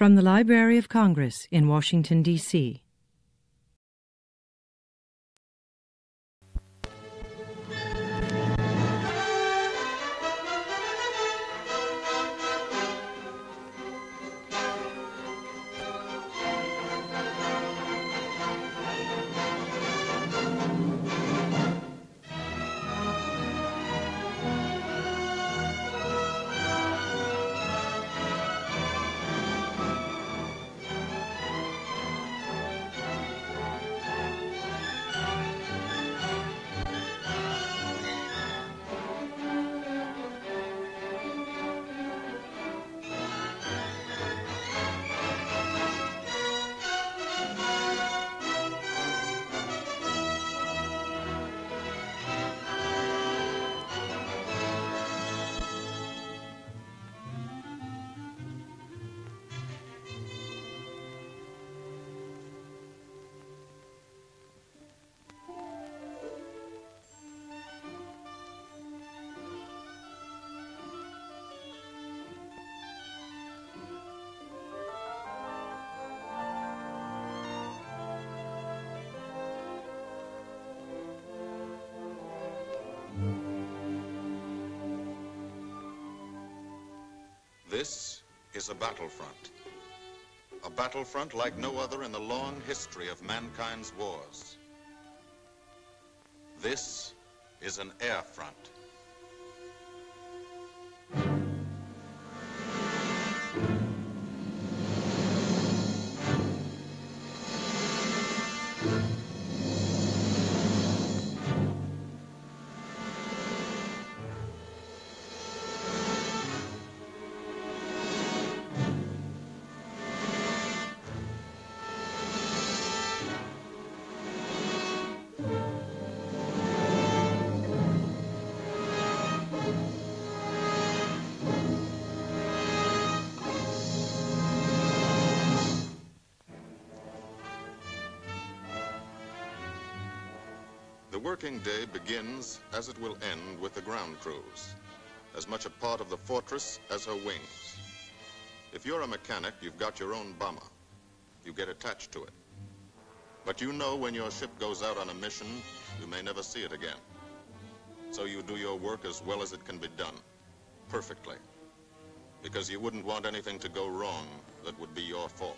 From the Library of Congress in Washington, D.C. This is a battlefront. A battlefront like no other in the long history of mankind's wars. This is an air front. Working day begins as it will end with the ground crews, as much a part of the fortress as her wings. If you're a mechanic, you've got your own bomber. You get attached to it. But you know when your ship goes out on a mission, you may never see it again. So you do your work as well as it can be done, perfectly. Because you wouldn't want anything to go wrong that would be your fault.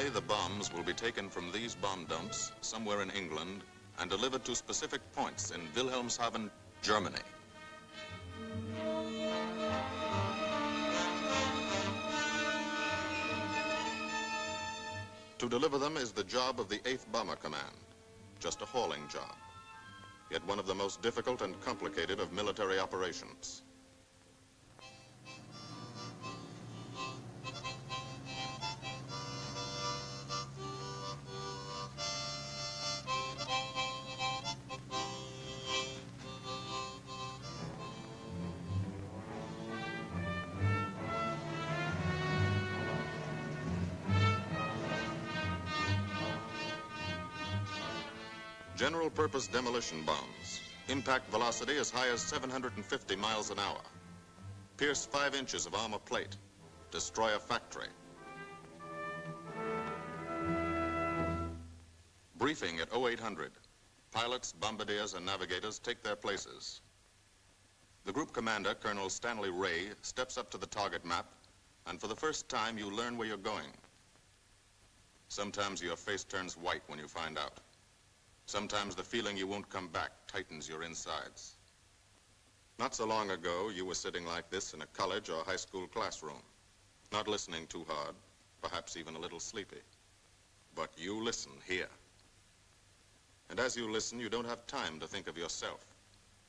Today, the bombs will be taken from these bomb dumps somewhere in England and delivered to specific points in Wilhelmshaven, Germany. To deliver them is the job of the 8th Bomber Command, just a hauling job, yet one of the most difficult and complicated of military operations. General purpose demolition bombs. Impact velocity as high as 750 miles an hour. Pierce five inches of armor plate. Destroy a factory. Briefing at 0800. Pilots, bombardiers, and navigators take their places. The group commander, Colonel Stanley Wray, steps up to the target map, and for the first time, you learn where you're going. Sometimes your face turns white when you find out. Sometimes the feeling you won't come back tightens your insides. Not so long ago, you were sitting like this in a college or high school classroom, not listening too hard, perhaps even a little sleepy. But you listen here. And as you listen, you don't have time to think of yourself.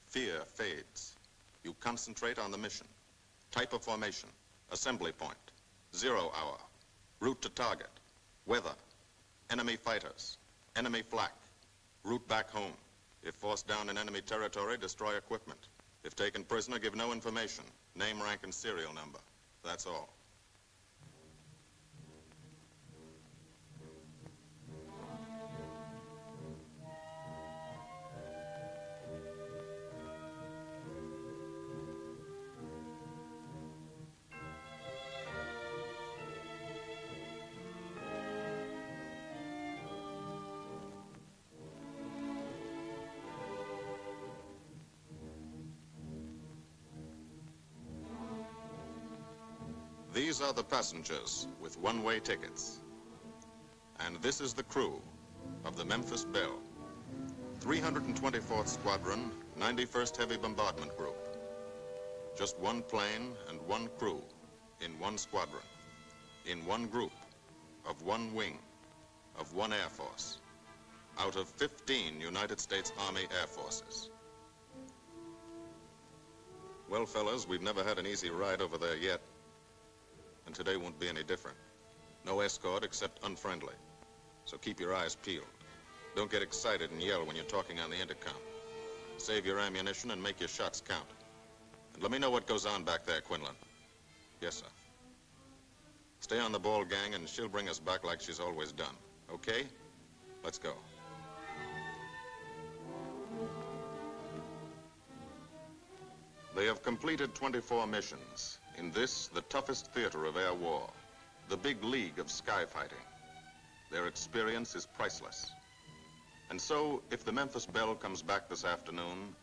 Fear fades. You concentrate on the mission. Type of formation, assembly point, zero hour, route to target, weather, enemy fighters, enemy flak, route back home. If forced down in enemy territory, destroy equipment. If taken prisoner, give no information. Name, rank, and serial number. That's all. These are the passengers with one-way tickets. And this is the crew of the Memphis Belle. 324th Squadron, 91st Heavy Bombardment Group. Just one plane and one crew in one squadron, in one group, of one wing, of one Air Force, out of 15 United States Army Air Forces. Well, fellas, we've never had an easy ride over there yet. And today won't be any different. No escort except unfriendly. So keep your eyes peeled. Don't get excited and yell when you're talking on the intercom. Save your ammunition and make your shots count. And let me know what goes on back there, Quinlan. Yes, sir. Stay on the ball, gang, and she'll bring us back like she's always done. Okay? Let's go. They have completed 24 missions in this, the toughest theater of air war, the big league of sky fighting. Their experience is priceless. And so, if the Memphis Belle comes back this afternoon,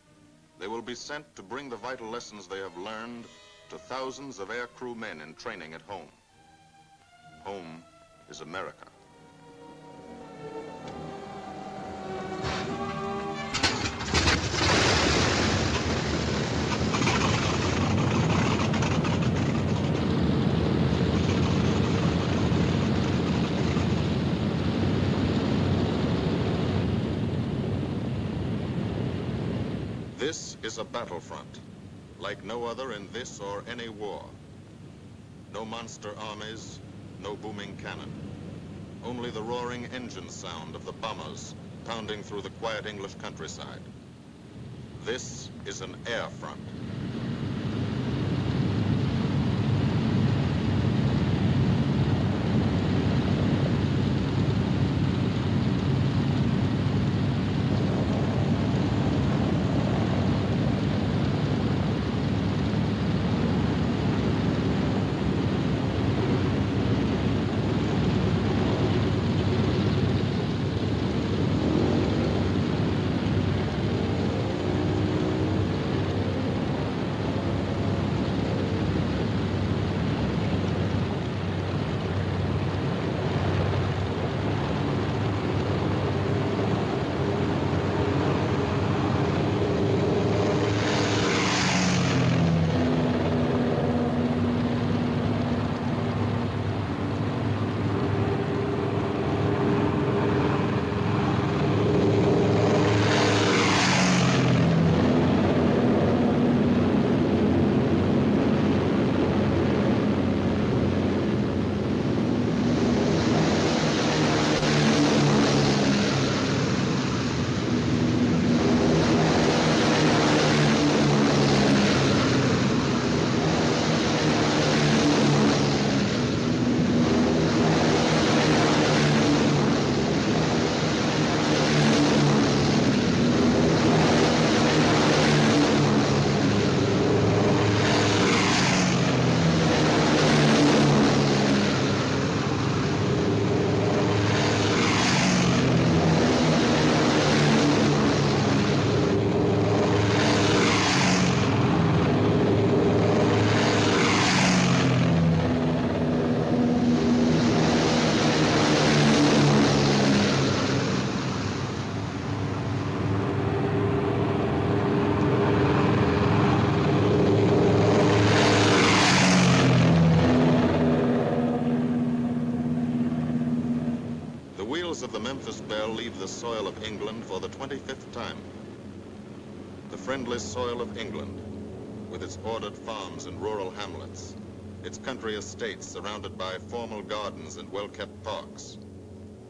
they will be sent to bring the vital lessons they have learned to thousands of aircrew men in training at home. Home is America. Is a battlefront, like no other in this or any war. No monster armies, no booming cannon. Only the roaring engine sound of the bombers pounding through the quiet English countryside. This is an air front. Memphis leave the soil of England for the 25th time. The friendless soil of England, with its ordered farms and rural hamlets, its country estates surrounded by formal gardens and well-kept parks.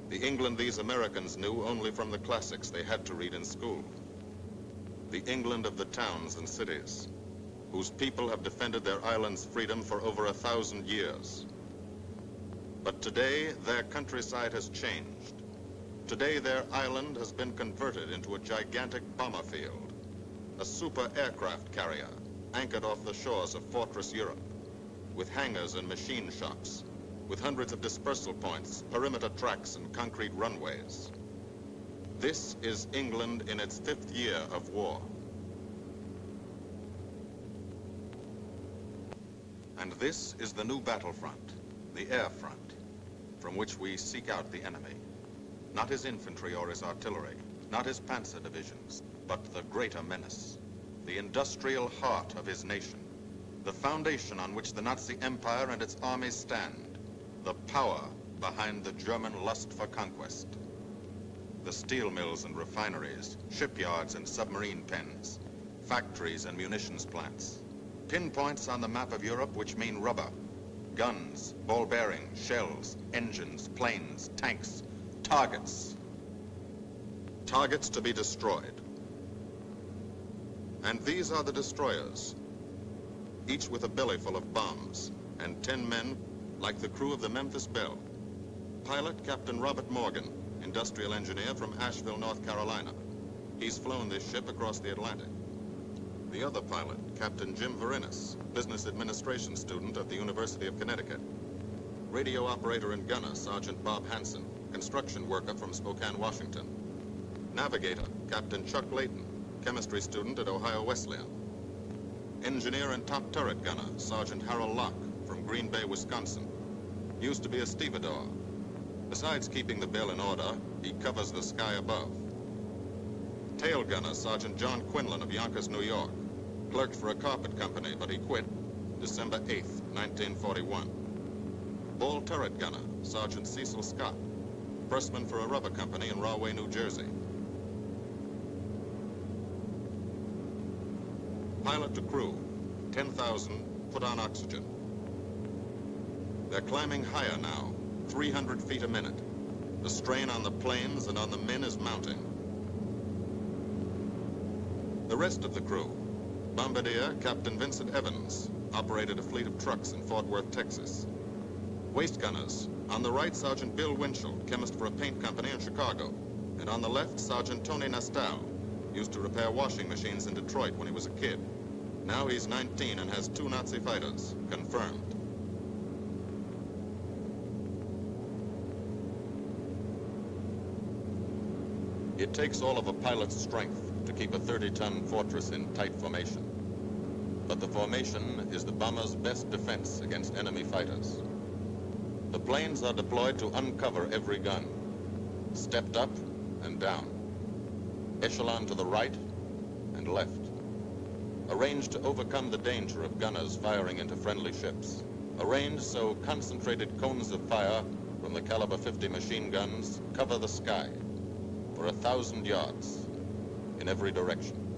The England these Americans knew only from the classics they had to read in school. The England of the towns and cities, whose people have defended their island's freedom for over a thousand years. But today, their countryside has changed. Today, their island has been converted into a gigantic bomber field, a super aircraft carrier anchored off the shores of Fortress Europe, with hangars and machine shops, with hundreds of dispersal points, perimeter tracks, and concrete runways. This is England in its fifth year of war. And this is the new battlefront, the air front, from which we seek out the enemy. Not his infantry or his artillery, not his panzer divisions, but the greater menace, the industrial heart of his nation, the foundation on which the Nazi Empire and its armies stand, the power behind the German lust for conquest. The steel mills and refineries, shipyards and submarine pens, factories and munitions plants. Pinpoints on the map of Europe which mean rubber, guns, ball bearings, shells, engines, planes, tanks, targets. Targets to be destroyed. And these are the destroyers, each with a belly full of bombs, and ten men like the crew of the Memphis Belle. Pilot Captain Robert Morgan, industrial engineer from Asheville, North Carolina. He's flown this ship across the Atlantic. The other pilot, Captain Jim Verinis, business administration student at the University of Connecticut. Radio operator and gunner, Sergeant Bob Hanson, construction worker from Spokane, Washington. Navigator, Captain Chuck Leighton, chemistry student at Ohio Wesleyan. Engineer and top turret gunner, Sergeant Harold Loch, from Green Bay, Wisconsin. Used to be a stevedore. Besides keeping the Belle in order, he covers the sky above. Tail gunner, Sergeant John Quinlan of Yonkers, New York. Clerked for a carpet company, but he quit December 8th, 1941. Ball turret gunner, Sergeant Cecil Scott. Pressman for a rubber company in Rahway, New Jersey. Pilot to crew, 10,000, put on oxygen. They're climbing higher now, 300 feet a minute. The strain on the planes and on the men is mounting. The rest of the crew, Bombardier Captain Vincent Evans, operated a fleet of trucks in Fort Worth, Texas. Waste gunners, on the right, Sergeant Bill Winchell, chemist for a paint company in Chicago. And on the left, Sergeant Tony Nastal, used to repair washing machines in Detroit when he was a kid. Now he's 19 and has two Nazi fighters, confirmed. It takes all of a pilot's strength to keep a 30-ton fortress in tight formation. But the formation is the bomber's best defense against enemy fighters. The planes are deployed to uncover every gun, stepped up and down, echelon to the right and left, arranged to overcome the danger of gunners firing into friendly ships, arranged so concentrated cones of fire from the caliber 50 machine guns cover the sky for a thousand yards in every direction.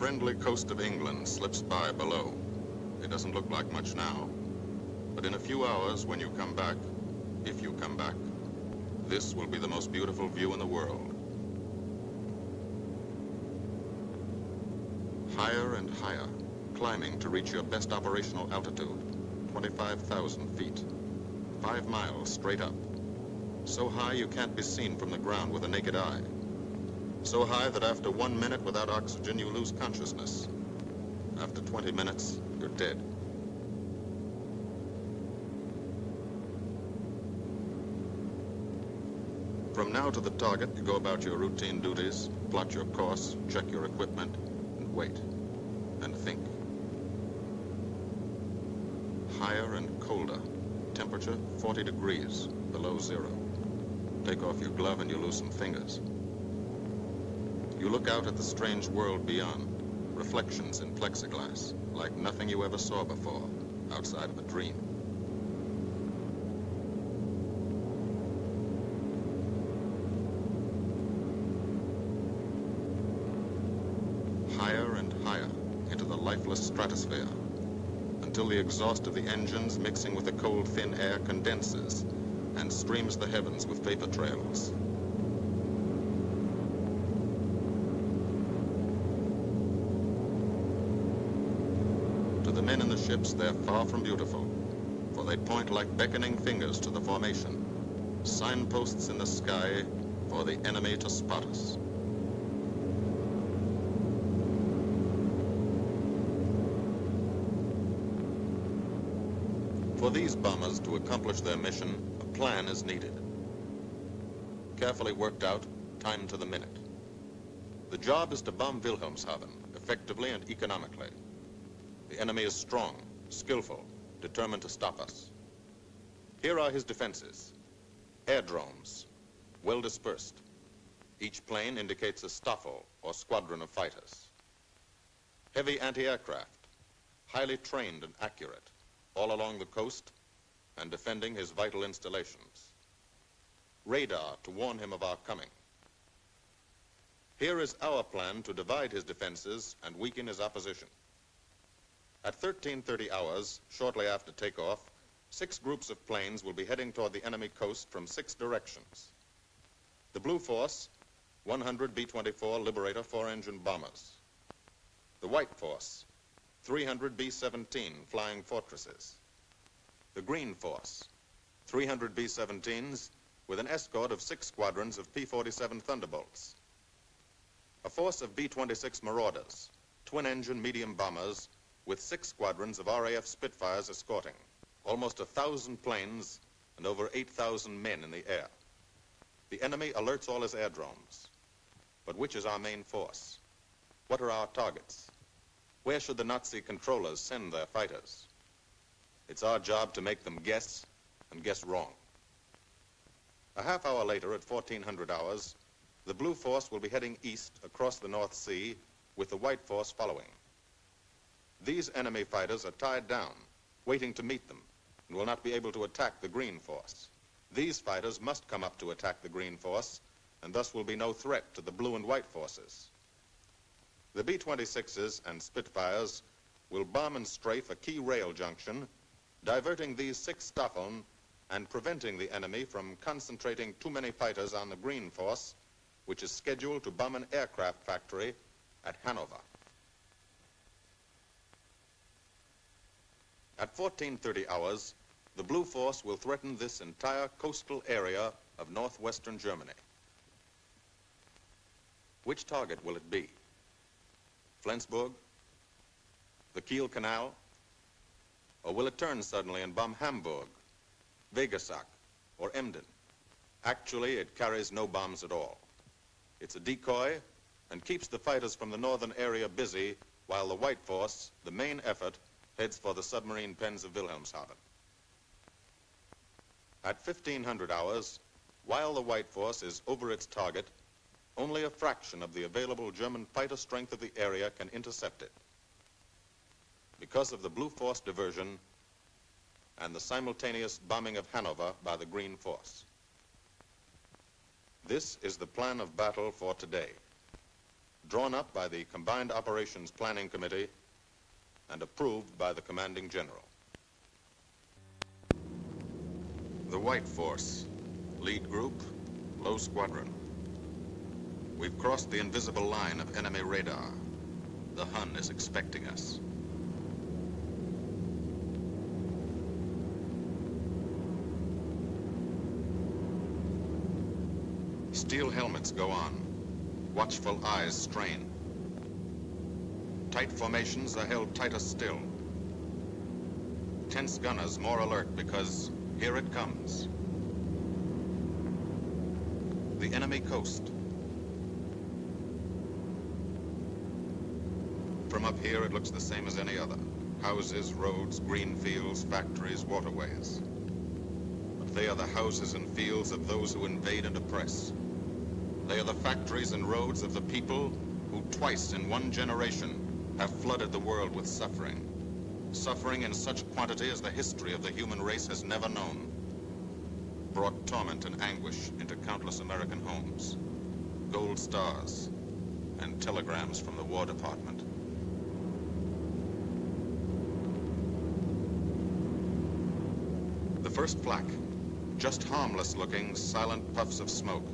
Friendly coast of England slips by below. It doesn't look like much now. But in a few hours, when you come back, if you come back, this will be the most beautiful view in the world. Higher and higher, climbing to reach your best operational altitude, 25,000 feet. Five miles straight up. So high you can't be seen from the ground with a naked eye. So high that after one minute without oxygen, you lose consciousness. After 20 minutes, you're dead. From now to the target, you go about your routine duties, plot your course, check your equipment, and wait. And think. Higher and colder. Temperature 40 degrees, below zero. Take off your glove and you lose some fingers. You look out at the strange world beyond. Reflections in plexiglass, like nothing you ever saw before, outside of a dream. Higher and higher into the lifeless stratosphere until the exhaust of the engines mixing with the cold, thin air condenses and streams the heavens with vapor trails. To the men in the ships, they're far from beautiful, for they point like beckoning fingers to the formation, signposts in the sky for the enemy to spot us. For these bombers to accomplish their mission, a plan is needed. Carefully worked out, timed to the minute. The job is to bomb Wilhelmshaven effectively and economically. The enemy is strong, skillful, determined to stop us. Here are his defenses. Airdromes, well dispersed. Each plane indicates a Staffel, or squadron of fighters. Heavy anti-aircraft, highly trained and accurate, all along the coast and defending his vital installations. Radar to warn him of our coming. Here is our plan to divide his defenses and weaken his opposition. At 1330 hours, shortly after takeoff, six groups of planes will be heading toward the enemy coast from six directions. The Blue Force, 100 B-24 Liberator four-engine bombers. The White Force, 300 B-17 Flying Fortresses. The Green Force, 300 B-17s with an escort of six squadrons of P-47 Thunderbolts. A force of B-26 Marauders, twin-engine medium bombers with six squadrons of RAF Spitfires escorting. Almost a thousand planes and over 8,000 men in the air. The enemy alerts all his airdromes. But which is our main force? What are our targets? Where should the Nazi controllers send their fighters? It's our job to make them guess and guess wrong. A half hour later, at 1400 hours, the Blue Force will be heading east across the North Sea with the White Force following. These enemy fighters are tied down, waiting to meet them, and will not be able to attack the Green Force. These fighters must come up to attack the Green Force, and thus will be no threat to the Blue and White Forces. The B-26s and Spitfires will bomb and strafe a key rail junction, diverting these six Staffeln and preventing the enemy from concentrating too many fighters on the Green Force which is scheduled to bomb an aircraft factory at Hanover. At 1430 hours, the Blue Force will threaten this entire coastal area of northwestern Germany. Which target will it be? Flensburg? The Kiel Canal? Or will it turn suddenly and bomb Hamburg, Vegesack, or Emden? Actually, it carries no bombs at all. It's a decoy and keeps the fighters from the northern area busy while the White Force, the main effort, heads for the submarine pens of Wilhelmshaven. At 1500 hours, while the White Force is over its target, only a fraction of the available German fighter strength of the area can intercept it. Because of the Blue Force diversion and the simultaneous bombing of Hanover by the Green Force. This is the plan of battle for today, drawn up by the Combined Operations Planning Committee and approved by the Commanding General. The White Force, lead group, low squadron. We've crossed the invisible line of enemy radar. The Hun is expecting us. Steel helmets go on. Watchful eyes strain. Tight formations are held tighter still. Tense gunners more alert because here it comes. The enemy coast. From up here, it looks the same as any other. Houses, roads, green fields, factories, waterways. But they are the houses and fields of those who invade and oppress. They are the factories and roads of the people who twice in one generation have flooded the world with suffering. Suffering in such quantity as the history of the human race has never known. Brought torment and anguish into countless American homes. Gold stars and telegrams from the War Department. The first flak, just harmless looking, silent puffs of smoke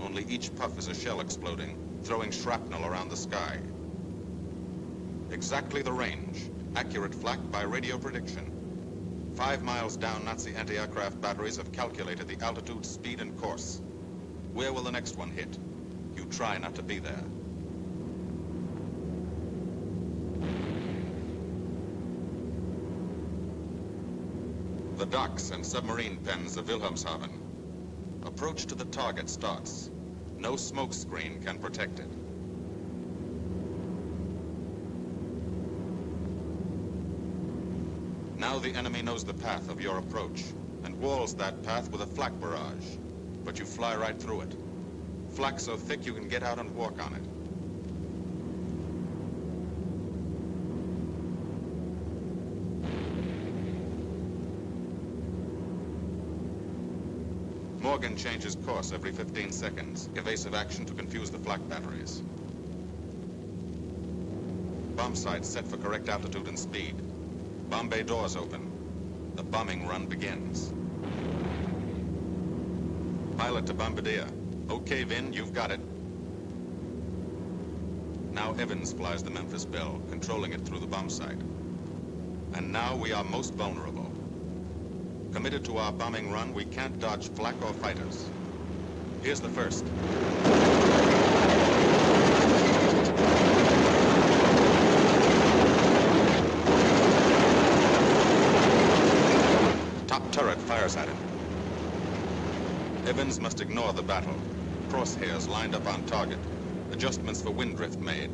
only each puff is a shell exploding, throwing shrapnel around the sky. Exactly the range, accurate flak by radio prediction. Five miles down, Nazi anti-aircraft batteries have calculated the altitude, speed, and course. Where will the next one hit? You try not to be there. The docks and submarine pens of Wilhelmshaven Approach to the target starts. No smoke screen can protect it. The enemy knows the path of your approach and walls that path with a flak barrage. But you fly right through it. Flak so thick you can get out and walk on it. Morgan changes course every 15 seconds. Evasive action to confuse the flak batteries. Bomb sights set for correct altitude and speed. Bomb bay doors open. The bombing run begins. Pilot to Bombardier. Okay, Vin, you've got it. Now Evans flies the Memphis Belle, controlling it through the bomb sight. And now we are most vulnerable. Committed to our bombing run, we can't dodge flak or fighters. Here's the first. Top Evans must ignore the battle. Crosshairs lined up on target. Adjustments for wind drift made.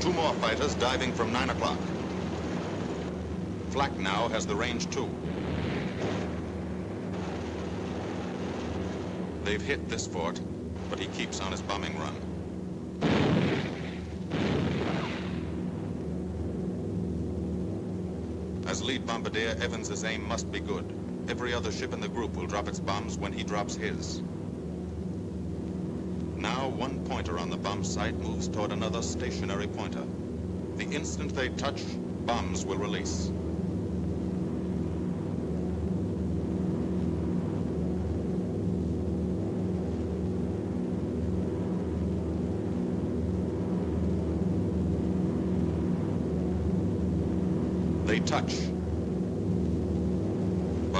Two more fighters diving from 9 o'clock. Flak now has the range too. They've hit this fort, but he keeps on his bombing run. As lead bombardier, Evans's aim must be good. Every other ship in the group will drop its bombs when he drops his. Now one pointer on the bomb sight moves toward another stationary pointer. The instant they touch, bombs will release. They touch.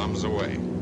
Bombs away.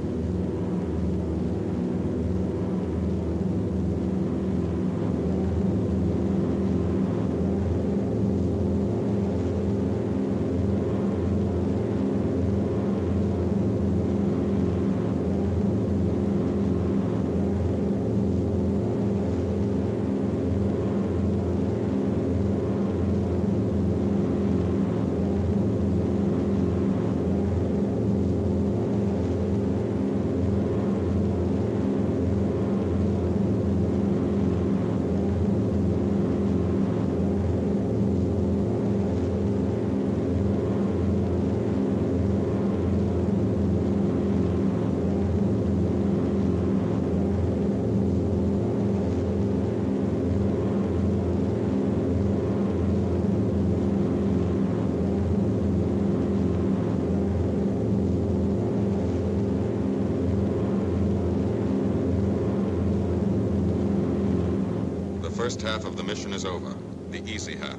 First half of the mission is over. The easy half.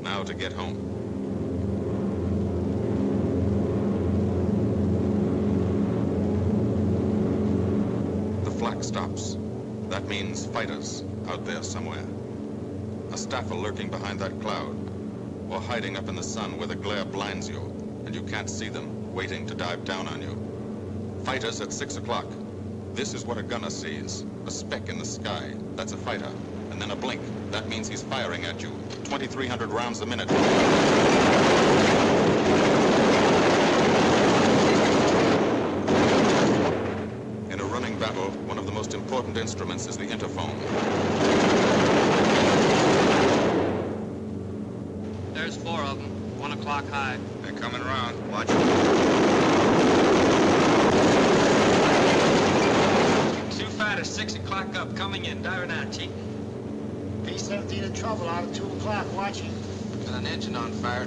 Now to get home. The flak stops. That means fighters out there somewhere. A Staffel lurking behind that cloud. Or hiding up in the sun where the glare blinds you and you can't see them, waiting to dive down on you. Fighters at six o'clock. This is what a gunner sees. A speck in the sky. That's a fighter. And then a blink. That means he's firing at you 2,300 rounds a minute. In a running battle, one of the most important instruments is the interphone. There's four of them, one o'clock high. They're coming around. Watch Two fighters, six o'clock up, coming in, diving at chief. 17 in trouble out at 2 o'clock. Watch it. Got an engine on fire.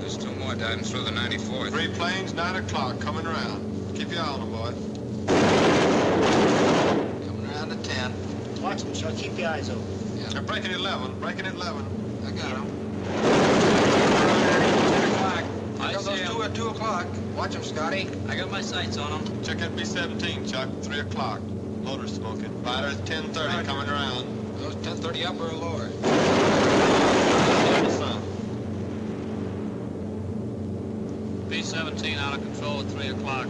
There's two more diving through the ninety-four. Three planes, 9 o'clock, coming around. Keep your eye on them, boy. Coming around to 10. Watch them, sir. Keep your eyes open. Yeah. They're breaking 11. Breaking 11. I got them. Watch them, Scotty. I got my sights on them. Check that B-17, Chuck, 3 o'clock. Loader smoking. Fighters, 10.30, coming around. Those ten thirty upper or lower. B seventeen out of control at three o'clock.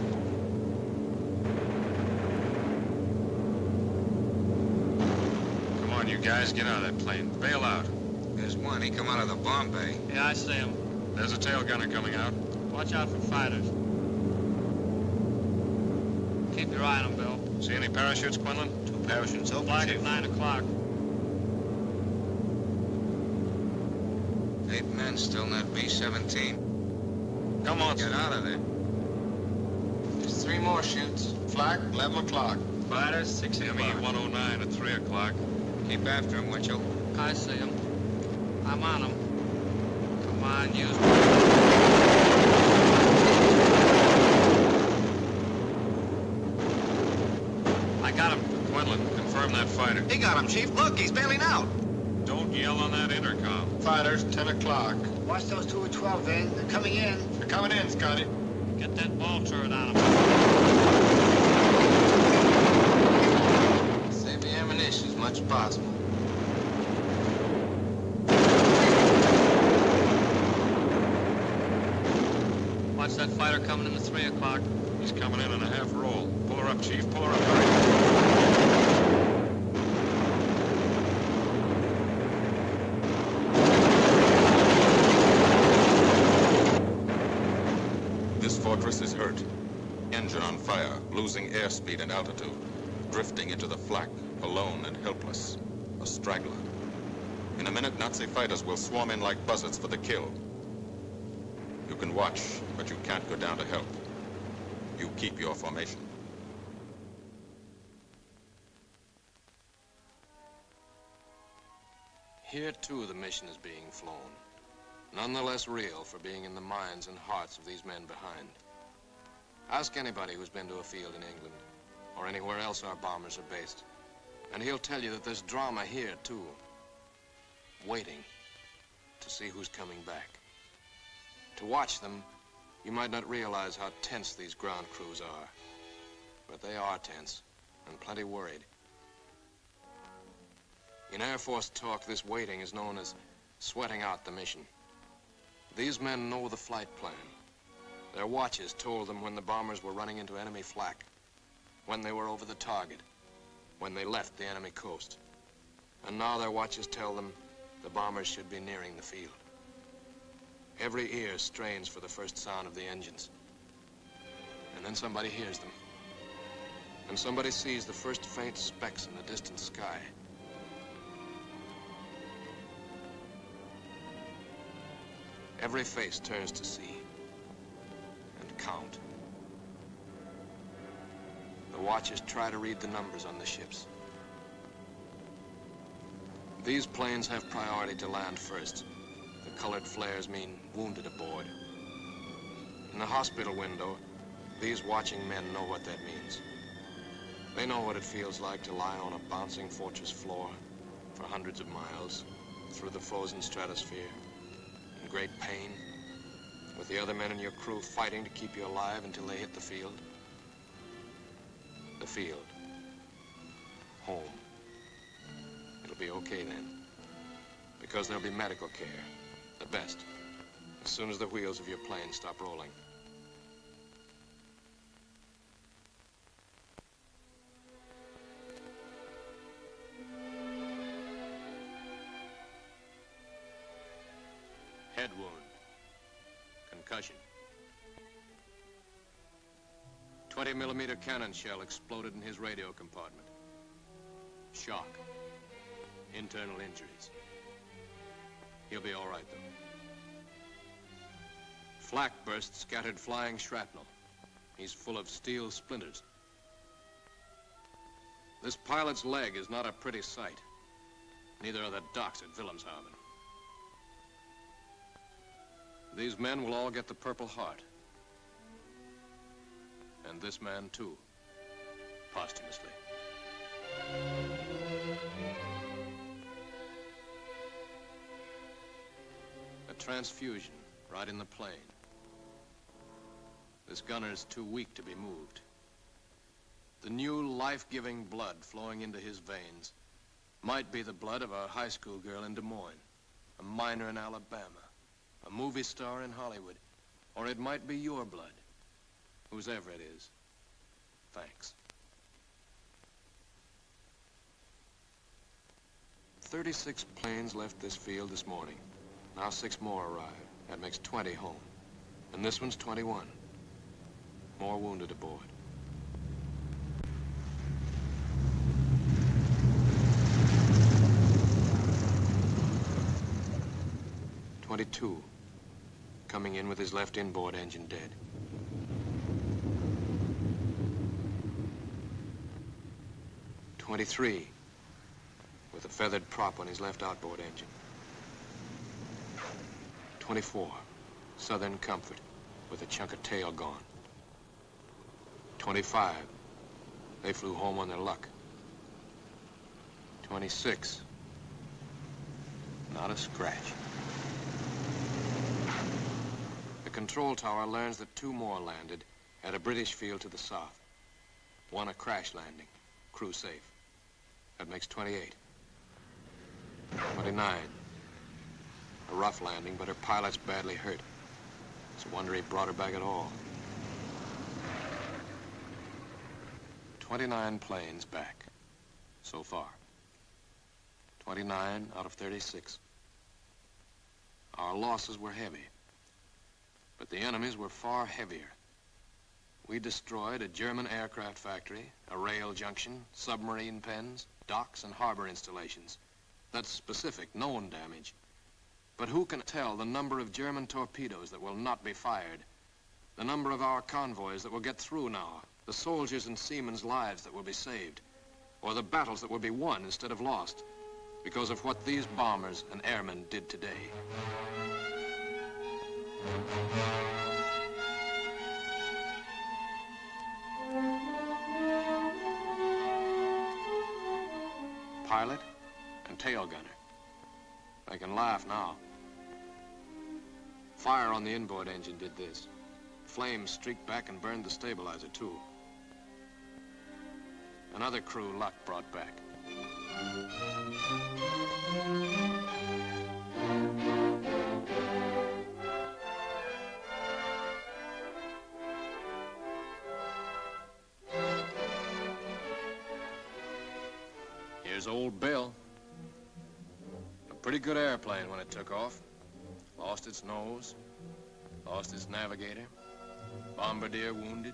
Come on, you guys, get out of that plane. Bail out. There's one. He come out of the bomb bay. Yeah, I see him. There's a tail gunner coming out. Watch out for fighters. Keep your eye on them, Bill. See any parachutes, Quinlan? Two parachutes open, Flak at 9 o'clock. Eight men still in that B-17. Come on, Get out of there. There's three more chutes. Flak, 11 o'clock. Fighters, 6 o'clock. ME 109 at 3 o'clock. Keep after him, Winchell. I see him. I'm on him. Come on, use I got him. Quinlan, confirm that fighter. He got him, Chief. Look, he's bailing out. Don't yell on that intercom. Fighters, 10 o'clock. Watch those two at 12, Van. They're coming in. They're coming in, Scotty. Get that ball turret on him. Save the ammunition as much as possible. Watch that fighter coming in at 3 o'clock. He's coming in on a half roll. Pull her up, Chief. Pull her up. Hurry. This fortress is hurt. Engine on fire, losing airspeed and altitude, drifting into the flak, alone and helpless. A straggler. In a minute, Nazi fighters will swarm in like buzzards for the kill. You can watch, but you can't go down to help. You keep your formation. Here, too, the mission is being flown. None the less real for being in the minds and hearts of these men behind. Ask anybody who's been to a field in England, or anywhere else our bombers are based, and he'll tell you that there's drama here, too. Waiting to see who's coming back. To watch them, you might not realize how tense these ground crews are. But they are tense, and plenty worried. In Air Force talk, this waiting is known as sweating out the mission. These men know the flight plan. Their watches told them when the bombers were running into enemy flak, when they were over the target, when they left the enemy coast. And now their watches tell them the bombers should be nearing the field. Every ear strains for the first sound of the engines. And then somebody hears them. And somebody sees the first faint specks in the distant sky. Every face turns to see count. The watchers try to read the numbers on the ships. These planes have priority to land first. The colored flares mean wounded aboard. In the hospital window, these watching men know what that means. They know what it feels like to lie on a bouncing fortress floor for hundreds of miles through the frozen stratosphere in great pain, with the other men in your crew fighting to keep you alive until they hit the field. The field. Home. It'll be okay then. Because there'll be medical care. The best. As soon as the wheels of your plane stop rolling. 20 millimeter cannon shell exploded in his radio compartment. Shock. Internal injuries. He'll be all right, though. Flak burst scattered flying shrapnel. He's full of steel splinters. This pilot's leg is not a pretty sight. Neither are the docks at Wilhelmshaven. These men will all get the Purple Heart. And this man, too. Posthumously. A transfusion right in the plane. This gunner's too weak to be moved. The new life-giving blood flowing into his veins might be the blood of a high school girl in Des Moines, a miner in Alabama, a movie star in Hollywood, or it might be your blood, whosever it is. Thanks. 36 planes left this field this morning. Now six more arrived. That makes 20 home. And this one's 21. More wounded aboard. Twenty-two, coming in with his left inboard engine dead. Twenty-three, with a feathered prop on his left outboard engine. 24, Southern Comfort, with a chunk of tail gone. 25, they flew home on their luck. 26, not a scratch. The control tower learns that two more landed at a British field to the south. One a crash landing, crew safe. That makes 28. 29. A rough landing, but her pilot's badly hurt. It's a wonder he brought her back at all. 29 planes back, so far. 29 out of 36. Our losses were heavy, but the enemy's were far heavier. We destroyed a German aircraft factory, a rail junction, submarine pens, docks, and harbor installations. That's specific, known damage. But who can tell the number of German torpedoes that will not be fired? The number of our convoys that will get through now? The soldiers and seamen's lives that will be saved? Or the battles that will be won instead of lost? Because of what these bombers and airmen did today. Pilot and tail gunner. They can laugh now. Fire on the inboard engine did this. Flames streaked back and burned the stabilizer, too. Another crew luck brought back. Pretty good airplane when it took off. Lost its nose, lost its navigator, bombardier wounded,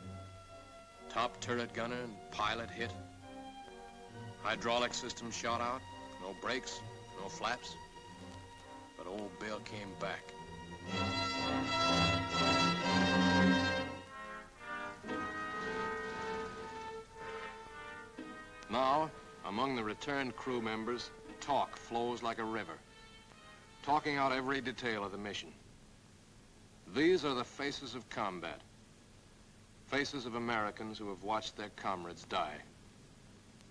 top turret gunner and pilot hit. Hydraulic system shot out, no brakes, no flaps. But old Bill came back. Now, among the returned crew members, talk flows like a river, talking out every detail of the mission. These are the faces of combat, faces of Americans who have watched their comrades die,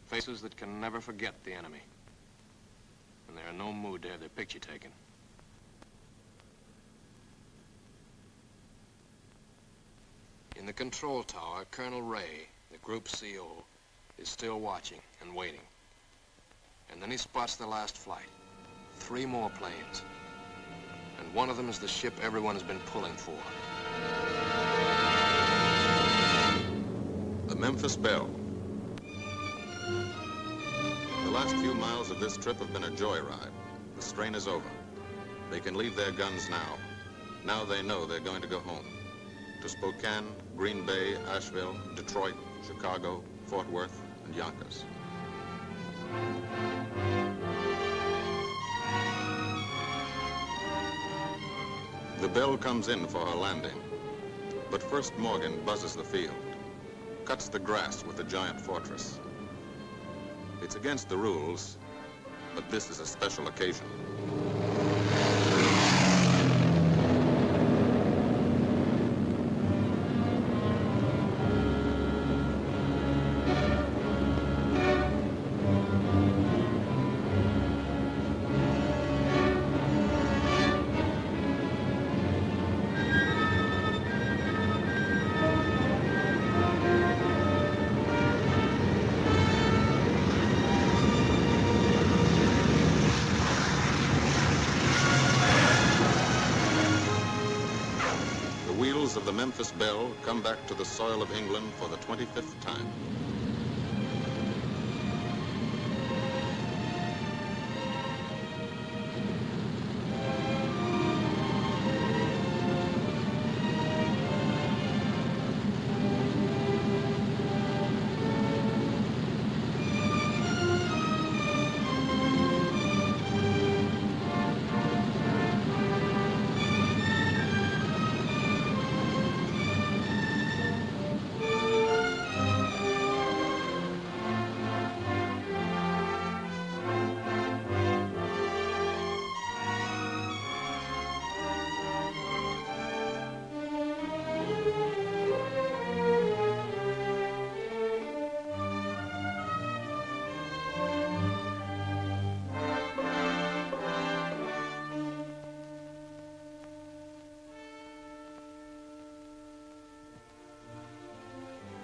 faces that can never forget the enemy, and they're in no mood to have their picture taken. In the control tower, Colonel Wray, the group CO, is still watching and waiting. And then he spots the last flight. Three more planes. And one of them is the ship everyone has been pulling for. The Memphis Belle. The last few miles of this trip have been a joyride. The strain is over. They can leave their guns now. Now they know they're going to go home. To Spokane, Green Bay, Asheville, Detroit, Chicago, Fort Worth, and Yonkers. The Belle comes in for her landing. But first Morgan buzzes the field, cuts the grass with the giant fortress. It's against the rules, but this is a special occasion. Memphis Belle come back to the soil of England for the 25th time.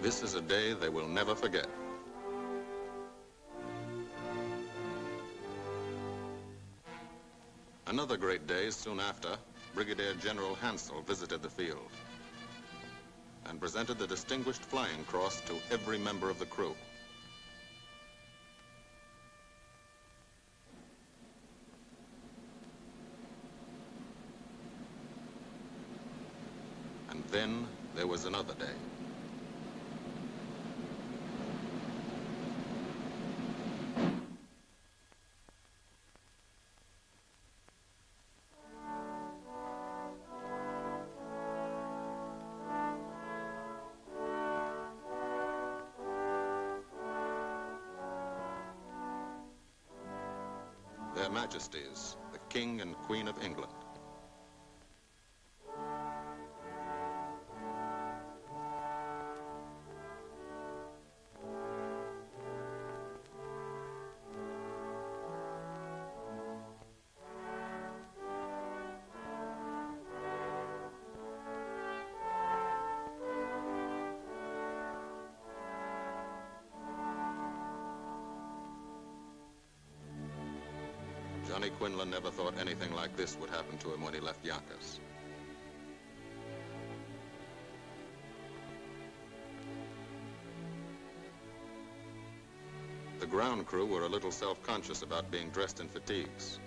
This is a day they will never forget. Another great day soon after, Brigadier General Hansell visited the field and presented the Distinguished Flying Cross to every member of the crew. Majesties, the King and Queen of England. Johnny Quinlan never thought anything like this would happen to him when he left Yonkers. The ground crew were a little self-conscious about being dressed in fatigues,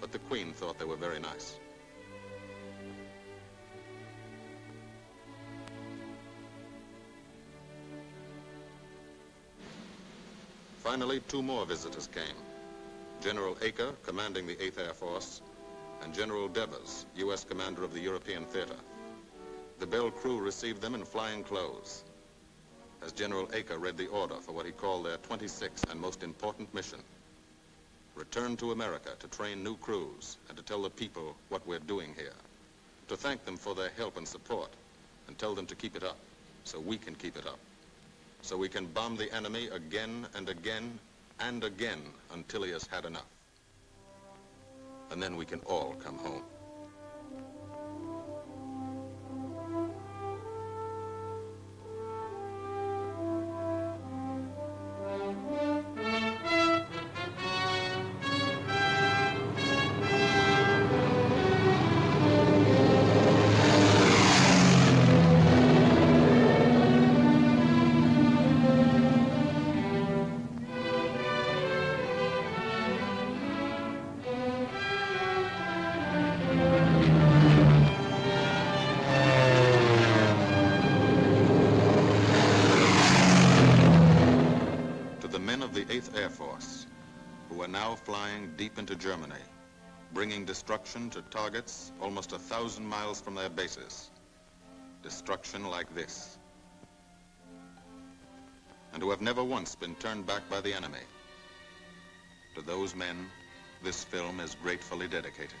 but the Queen thought they were very nice. Finally, two more visitors came. General Eaker, commanding the 8th Air Force, and General Devers, U.S. commander of the European Theater. The Belle crew received them in flying clothes. As General Eaker read the order for what he called their 26th and most important mission, return to America to train new crews and to tell the people what we're doing here, to thank them for their help and support, and tell them to keep it up so we can keep it up, so we can bomb the enemy again and again and again until he has had enough. And then we can all come home. 8th Air Force, who are now flying deep into Germany, bringing destruction to targets almost a thousand miles from their bases. Destruction like this. And who have never once been turned back by the enemy. To those men, this film is gratefully dedicated.